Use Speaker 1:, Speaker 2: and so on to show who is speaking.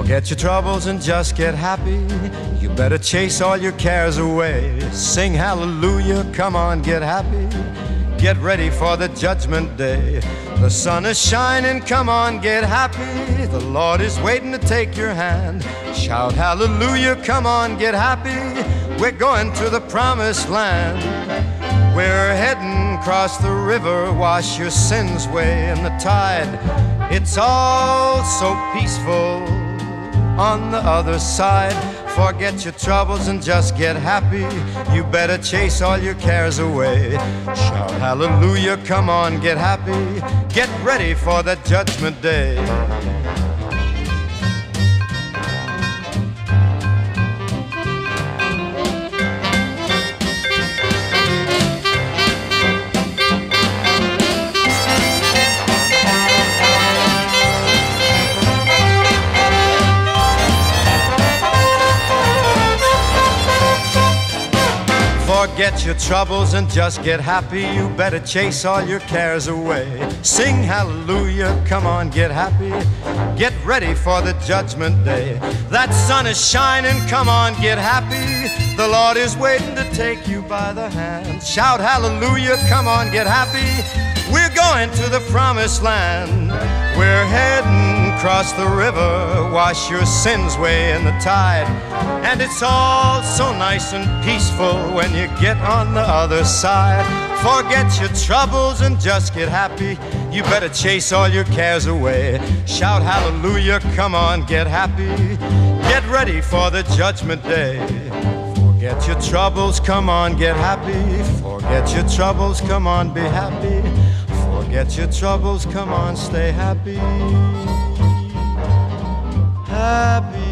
Speaker 1: Forget your troubles and just get happy. You better chase all your cares away. Sing hallelujah, come on, get happy. Get ready for the judgment day. The sun is shining, come on, get happy. The Lord is waiting to take your hand. Shout hallelujah, come on, get happy. We're going to the promised land. We're heading across the river, wash your sins away in the tide. It's all so peaceful on the other side. Forget your troubles and just get happy. You better chase all your cares away. Shout hallelujah, come on, get happy. Get ready for the judgment day. Forget your troubles and just get happy. You better chase all your cares away. Sing hallelujah, come on, get happy. Get ready for the judgment day. That sun is shining, come on, get happy. The Lord is waiting to take you by the hand. Shout hallelujah, come on, get happy. We're going to the promised land. We're heading across the river, wash your sins away in the tide. And it's all so nice and peaceful when you get on the other side. Forget your troubles and just get happy. You better chase all your cares away. Shout hallelujah, come on, get happy. Get ready for the judgment day. Forget your troubles, come on, get happy. Forget your troubles, come on, be happy. Forget your troubles, come on, stay happy. Happy.